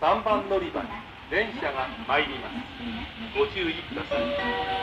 3番乗り場に電車が参ります。ご注意ください。